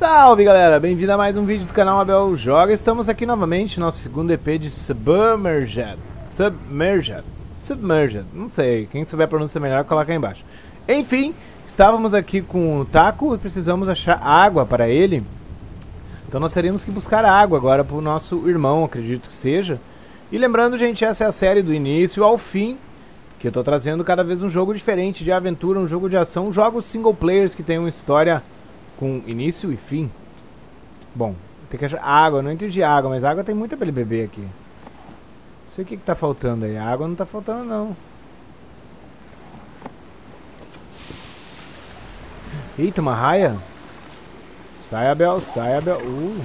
Salve galera, bem-vindo a mais um vídeo do canal Abel Joga. Estamos aqui novamente no nosso segundo EP de Submerged. Submerged. Submerged. Não sei, quem souber a pronúncia melhor coloca aí embaixo. Enfim, estávamos aqui com o Taco e precisamos achar água para ele. Então nós teríamos que buscar água agora para o nosso irmão, acredito que seja. E lembrando, gente, essa é a série do início ao fim, que eu estou trazendo cada vez um jogo diferente de aventura, um jogo de ação, jogos single players que tem uma história com início e fim. Bom, tem que achar água, não entendi água, mas água tem muita pra ele beber aqui. Não sei o que, que tá faltando aí. Água não tá faltando não. Eita, uma raia. Sai, Abel, sai, Abel. Uh.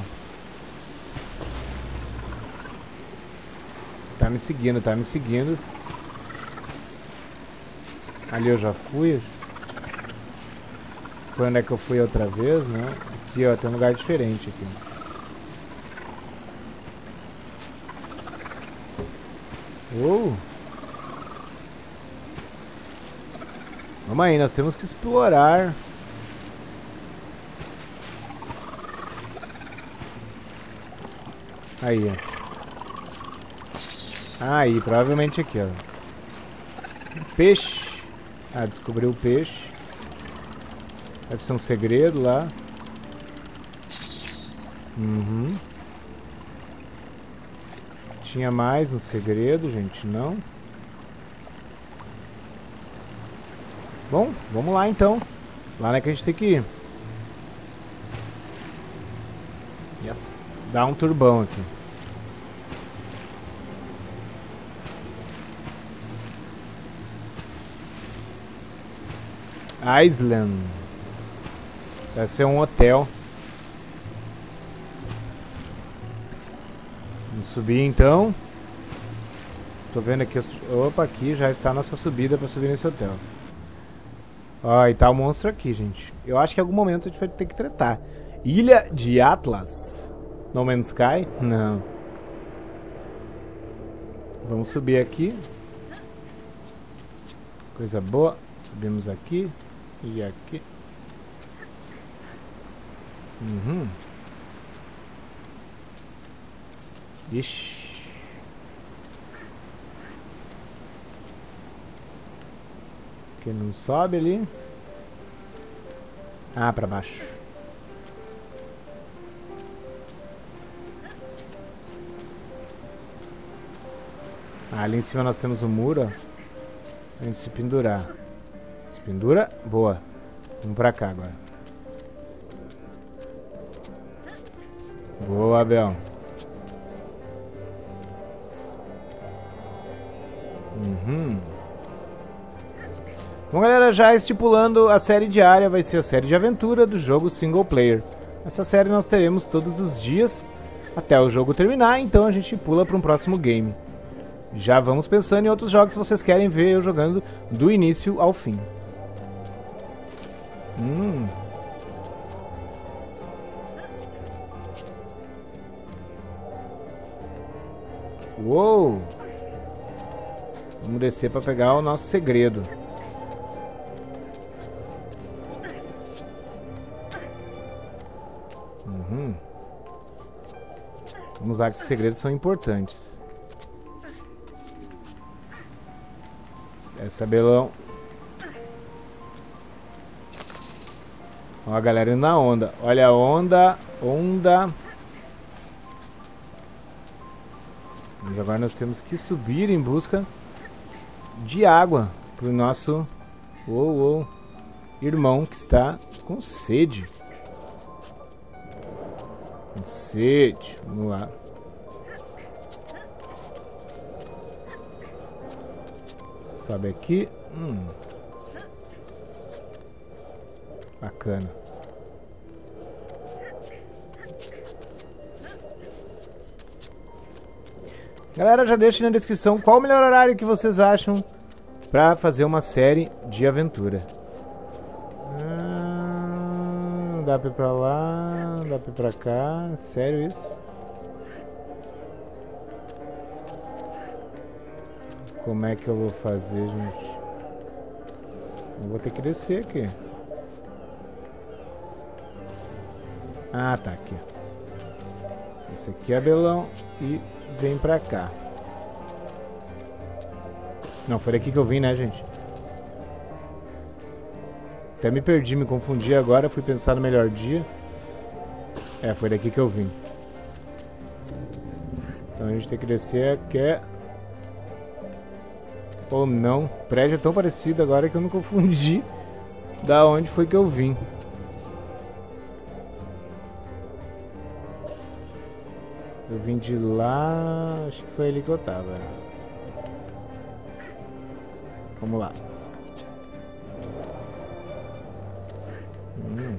Tá me seguindo, tá me seguindo. Ali eu já fui. Foi onde é que eu fui outra vez, né? Aqui, ó, tem um lugar diferente aqui. Uh! Vamos aí, nós temos que explorar. Aí, ó. Aí, provavelmente aqui, ó. Peixe. Ah, descobriu o peixe. Deve ser um segredo lá. Uhum. Tinha mais um segredo, gente, não? Bom, vamos lá então. Lá é que a gente tem que ir. Yes. Dá um turbão aqui. Island. Deve ser um hotel. Vamos subir então. Tô vendo aqui. Opa, aqui já está a nossa subida para subir nesse hotel. Ó, e tá o monstro aqui, gente. Eu acho que em algum momento a gente vai ter que tratar. Ilha de Atlas. No Man's Sky? Não. Vamos subir aqui. Coisa boa. Subimos aqui. E aqui. Uhum. Ixi. Que não sobe ali. Ah, pra baixo. Ah, ali em cima nós temos um muro. A gente se pendurar. Se pendura? Boa. Vamos pra cá agora. Boa, Abel. Uhum. Bom, galera, já estipulando a série diária, vai ser a série de aventura do jogo single player. Essa série nós teremos todos os dias até o jogo terminar, então a gente pula para um próximo game. Já vamos pensando em outros jogos que vocês querem ver eu jogando do início ao fim. Hum. Uou! Vamos descer para pegar o nosso segredo. Uhum. Vamos lá que esses segredos são importantes. É belão. Ó a galera indo na onda. Olha a onda, onda. Mas agora nós temos que subir em busca de água para o nosso uou, uou, irmão que está com sede. Com sede. Vamos lá. Sobe aqui. Hum. Bacana. Galera, já deixe na descrição qual o melhor horário que vocês acham pra fazer uma série de aventura. Ah, dá pra ir pra lá, dá pra ir pra cá. Sério isso? Como é que eu vou fazer, gente? Eu vou ter que descer aqui. Ah, tá, aqui. Esse aqui é abelão e vem pra cá. Não, foi daqui que eu vim, né, gente? Até me perdi, me confundi agora, fui pensar no melhor dia. É, foi daqui que eu vim. Então a gente tem que descer aqui. É Ou não. O prédio é tão parecido agora que eu me confundi da onde foi que eu vim. Eu vim de lá, acho que foi ali que eu tava. Vamos lá. Hum.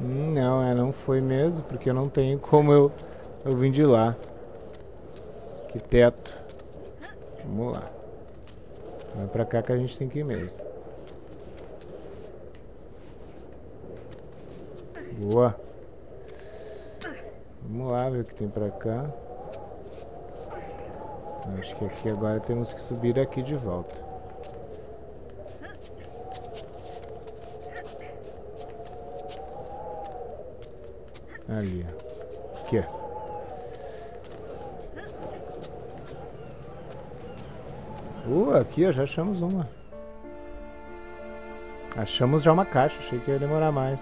Hum, não, é, não foi mesmo, porque eu não tenho como eu, eu vim de lá. Que teto. Vamos lá. Vai pra cá que a gente tem que ir mesmo. Boa. Vamos lá ver o que tem pra cá. Acho que aqui agora temos que subir aqui de volta. Ali, ó. Aqui, ó. Uh, aqui, ó, já achamos uma. Achamos já uma caixa, achei que ia demorar mais.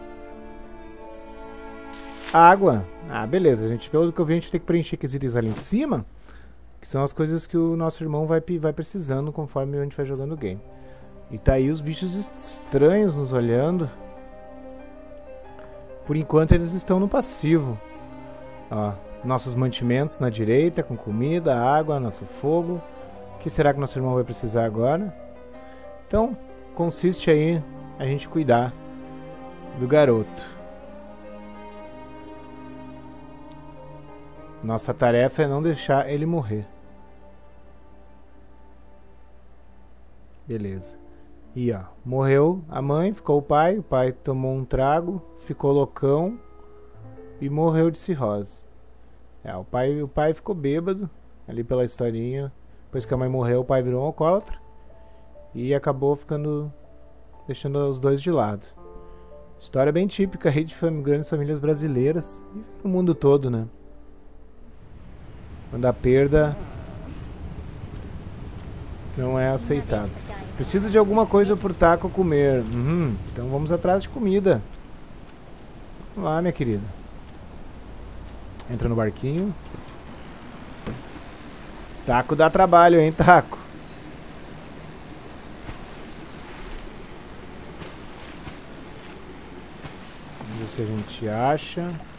Água. Ah, beleza, gente. Pelo que eu vi, a gente tem que preencher aqueles itens ali em cima. Que são as coisas que o nosso irmão vai, vai precisando conforme a gente vai jogando o game. E tá aí os bichos estranhos nos olhando. Por enquanto eles estão no passivo. Ó, nossos mantimentos na direita, com comida, água, nosso fogo. O que será que nosso irmão vai precisar agora? Então, consiste aí a gente cuidar do garoto. Nossa tarefa é não deixar ele morrer. Beleza. E ó, morreu a mãe, ficou o pai, o pai tomou um trago, ficou loucão e morreu de cirrose. É, o pai, o pai ficou bêbado ali pela historinha. Depois que a mãe morreu, o pai virou um alcoólatra e acabou ficando deixando os dois de lado. História bem típica aí de grandes famílias brasileiras e no mundo todo, né? Quando a perda não é aceitável. Preciso de alguma coisa por taco comer. Uhum, então vamos atrás de comida. Vamos lá, minha querida. Entra no barquinho. Taco dá trabalho, hein, taco? Vamos ver se a gente acha.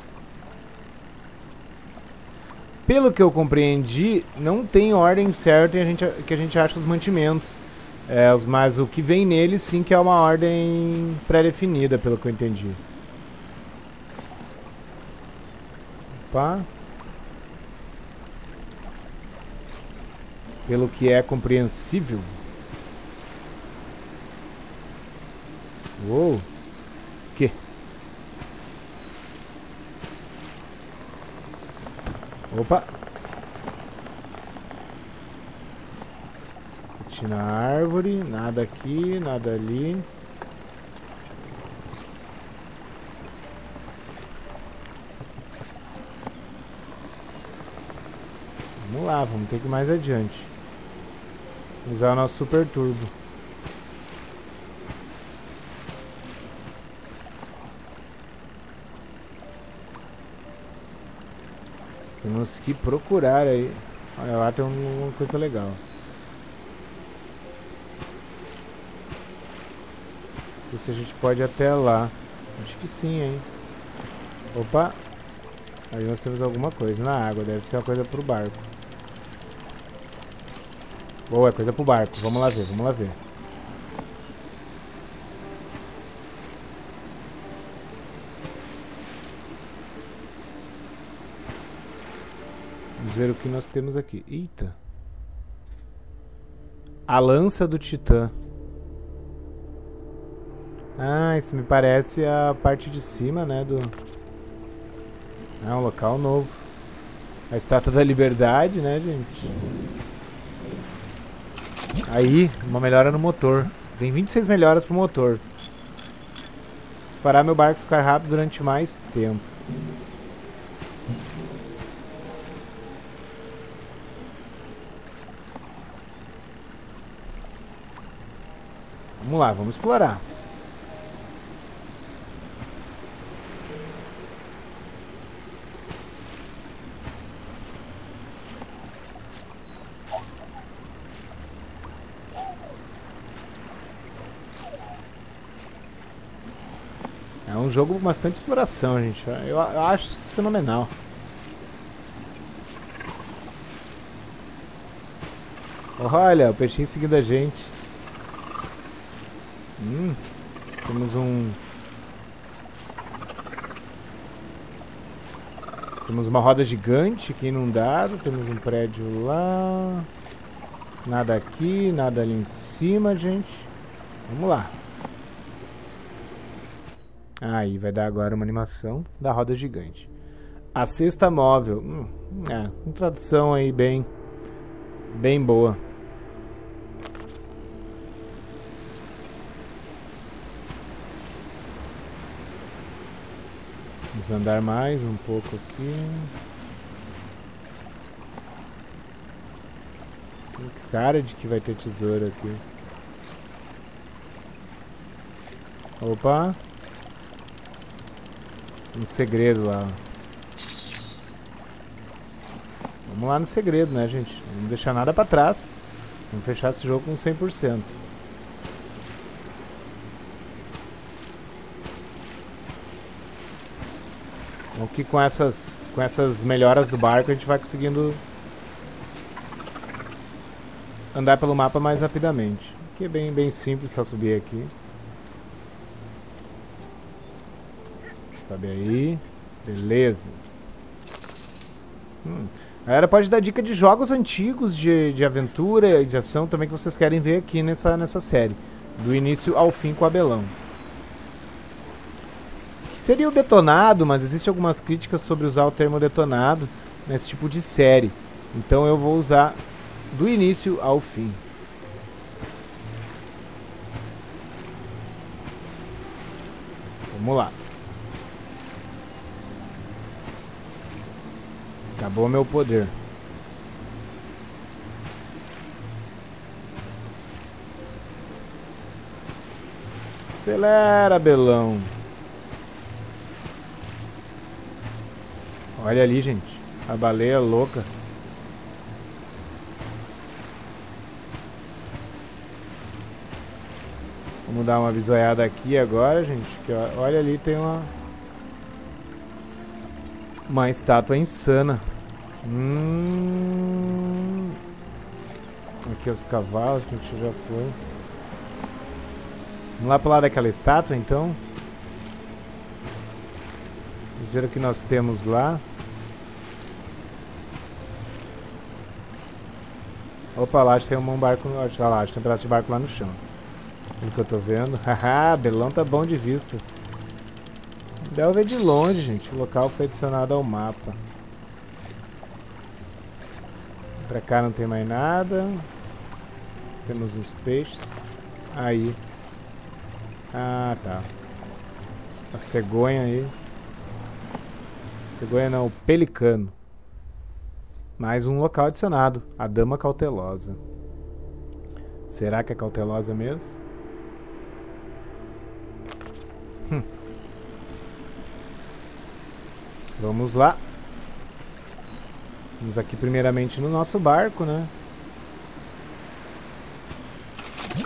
Pelo que eu compreendi, não tem ordem certa a gente, que a gente acha os mantimentos. É, mas o que vem nele sim que é uma ordem pré-definida, pelo que eu entendi. Opa. Pelo que é compreensível. Uou. Que? Opa. Aqui na árvore, nada aqui, nada ali. Vamos lá, vamos ter que ir mais adiante. Usar o nosso super turbo. Temos que procurar aí. Olha lá, tem uma coisa legal. Não sei se a gente pode ir até lá. Acho que sim, hein. Opa. Aí nós temos alguma coisa na água. Deve ser uma coisa pro barco. Boa, é coisa pro barco. Vamos lá ver, vamos lá ver. Vamos ver o que nós temos aqui. Eita! A lança do titã. Ah, isso me parece a parte de cima, né, do... É um local novo. A Estátua da Liberdade, né, gente? Aí, uma melhora no motor. Vem 26 melhoras pro motor. Isso fará meu barco ficar rápido durante mais tempo. Vamos lá, vamos explorar. É um jogo com bastante exploração, gente. Eu, acho isso fenomenal. Olha, o peixinho seguindo a gente. Hum, temos um... Temos uma roda gigante aqui inundada, temos um prédio lá... Nada aqui, nada ali em cima, gente. Vamos lá. Aí vai dar agora uma animação da roda gigante. A cesta móvel. Hum, é, uma tradução aí bem, bem boa. andar mais um pouco aqui. Tem cara de que vai ter tesoura aqui. Opa! Um segredo lá. Vamos lá no segredo, né, gente? Não deixar nada pra trás. Vamos fechar esse jogo com 100%. O que com essas, com essas melhoras do barco a gente vai conseguindo andar pelo mapa mais rapidamente. Que é bem, bem simples, só subir aqui. sabe aí. Beleza. Hum. Galera, pode dar dica de jogos antigos de, de aventura e de ação também que vocês querem ver aqui nessa, nessa série. Do início ao fim com o Abelão seria o detonado, mas existem algumas críticas sobre usar o termo detonado nesse tipo de série. Então eu vou usar do início ao fim. Vamos lá. Acabou meu poder. Acelera, Belão. Olha ali, gente. A baleia louca. Vamos dar uma bisoiada aqui agora, gente. Que olha ali, tem uma... Uma estátua insana. Hum... Aqui os cavalos que a gente já foi. Vamos lá pro lado daquela estátua, então. Vamos ver o que nós temos lá. Opa, lá tem um barco, olha lá, tem um pedaço de barco lá no chão. Pelo que eu tô vendo. Haha, Belão tá bom de vista. Dá ver de longe, gente. O local foi adicionado ao mapa. Pra cá não tem mais nada. Temos uns peixes. Aí. Ah, tá. A cegonha aí. Cegonha não, o pelicano. Mais um local adicionado, a dama cautelosa. Será que é cautelosa mesmo? Hum. Vamos lá. Vamos aqui primeiramente no nosso barco, né?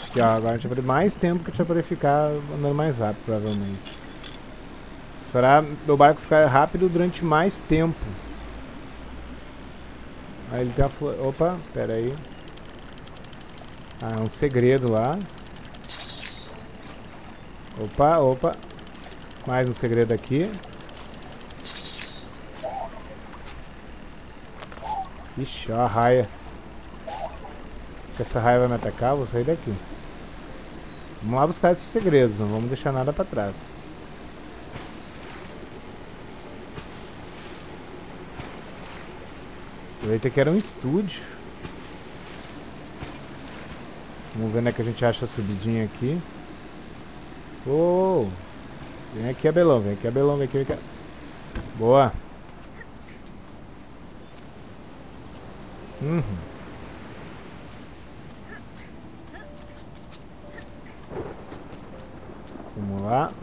Aqui, ó, agora a gente vai ter mais tempo que a gente vai poder ficar andando mais rápido, provavelmente. Isso fará ah, meu barco ficar rápido durante mais tempo. Aí ele tem a flor... Opa, pera aí. Ah, é um segredo lá. Opa, opa. Mais um segredo aqui. Ixi, ó a raia. Essa raia vai me atacar, vou sair daqui. Vamos lá buscar esses segredos, não vamos deixar nada pra trás. Aproveita que era um estúdio. Vamos ver onde é que a gente acha a subidinha aqui. Oh! Vem aqui, Abelão, vem aqui, Abelão, vem aqui, vem aqui. Boa! Uhum. Vamos lá.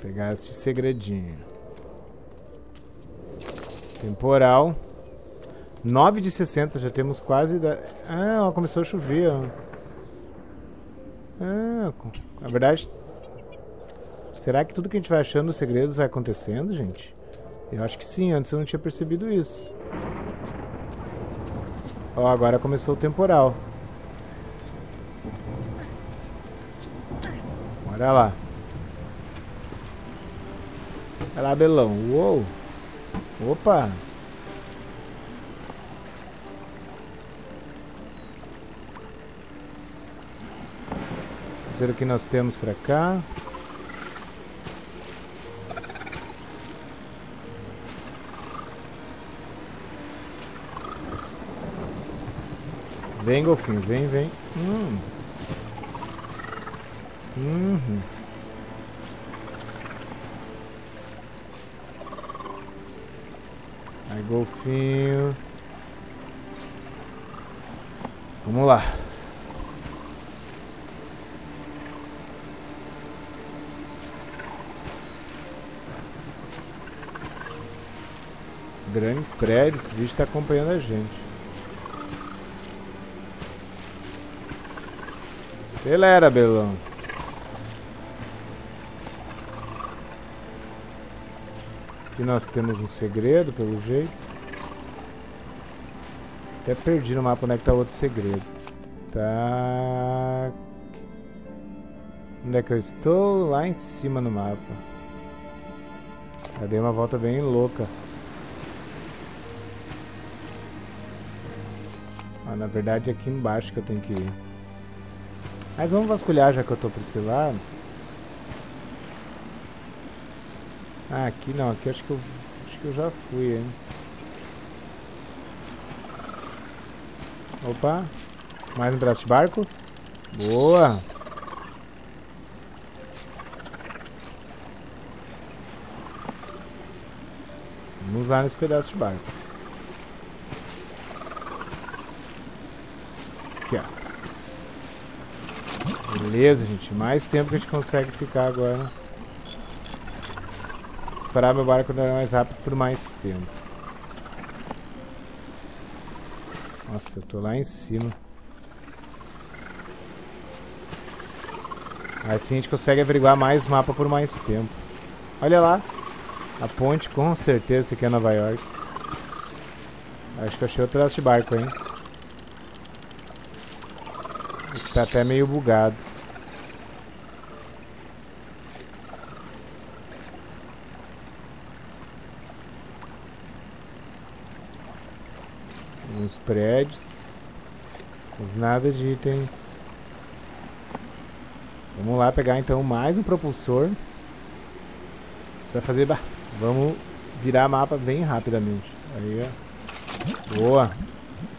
Pegar este segredinho. Temporal. 9 de 60, já temos quase... Da... Ah, começou a chover, ó. Ah, na verdade... Será que tudo que a gente vai achando os segredos vai acontecendo, gente? Eu acho que sim, antes eu não tinha percebido isso. Ó, agora começou o temporal. Bora lá. Vai lá, Belão. Uou. Opa. Vamos ver o que nós temos pra cá. Vem, golfinho. Vem, vem. Hum. Uhum. Aí, golfinho. Vamos lá. Grandes prédios, esse bicho está acompanhando a gente. Acelera, Belão. Aqui nós temos um segredo, pelo jeito. Até perdi no mapa onde é que tá outro segredo. Tá... Onde é que eu estou? Lá em cima no mapa. Já dei uma volta bem louca. Ah, na verdade é aqui embaixo que eu tenho que ir. Mas vamos vasculhar já que eu tô pra esse lado. Ah, aqui não, aqui acho que eu acho que eu já fui, hein. Opa. Mais um pedaço de barco. Boa. Vamos lá nesse pedaço de barco. Aqui, ó. Beleza, gente. Mais tempo que a gente consegue ficar agora. Disparar meu barco andar mais rápido por mais tempo. Nossa, eu tô lá em cima. Assim a gente consegue averiguar mais mapa por mais tempo. Olha lá. A ponte, com certeza, aqui é Nova York. Acho que eu achei outro pedaço de barco, hein. Esse tá até meio bugado. Uns prédios. Mas nada de itens. Vamos lá pegar então mais um propulsor. Isso vai fazer... Vamos virar mapa bem rapidamente. Aí, ó. Boa.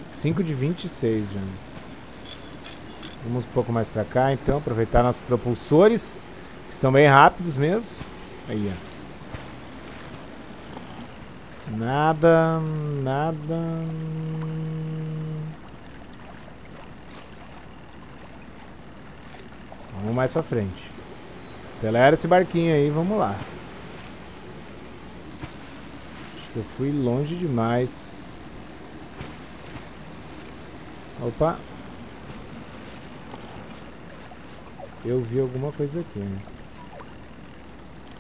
5 de 26 já. Vamos um pouco mais pra cá então. Aproveitar nossos propulsores. Que estão bem rápidos mesmo. Aí, ó. Nada, nada. Vamos mais pra frente. Acelera esse barquinho aí, vamos lá. Acho que eu fui longe demais. Opa. Eu vi alguma coisa aqui, né?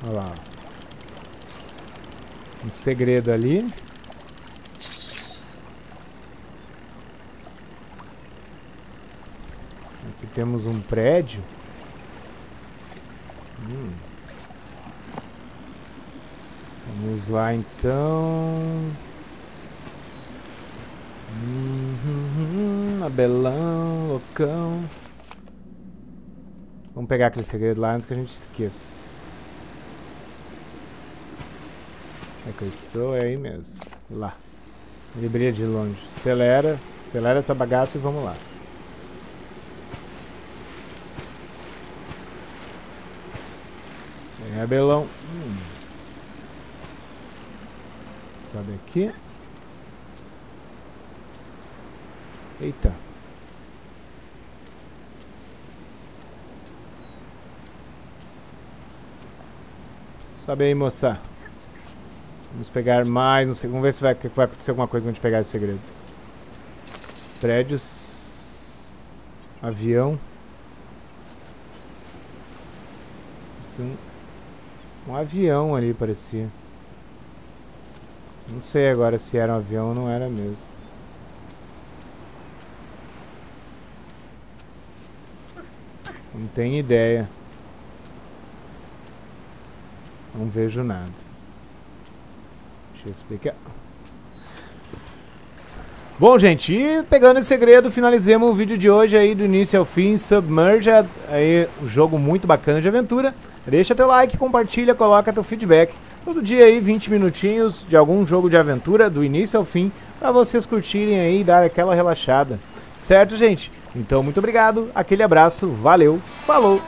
Olha lá. Um segredo ali. Aqui temos um prédio. Hum. Vamos lá então. Hum, abelão, loucão. Vamos pegar aquele segredo lá antes que a gente esqueça. É que eu estou, é aí mesmo. Lá. Ele brilha de longe. Acelera. Acelera essa bagaça e vamos lá. Tem abelão. Hum. Sobe aqui. Eita. Sobe aí, moça. Vamos pegar mais um segundo. Vamos ver se vai, vai acontecer alguma coisa quando a gente pegar esse segredo. Prédios. Avião. Um, um avião ali parecia. Não sei agora se era um avião ou não era mesmo. Não tenho ideia. Não vejo nada. Shift daqui. Bom, gente, e pegando esse segredo, finalizemos o vídeo de hoje aí do início ao fim, Submerged, aí um jogo muito bacana de aventura. Deixa teu like, compartilha, coloca teu feedback. Todo dia aí, 20 minutinhos de algum jogo de aventura, do início ao fim, para vocês curtirem aí e dar aquela relaxada. Certo, gente? Então, muito obrigado, aquele abraço, valeu, falou!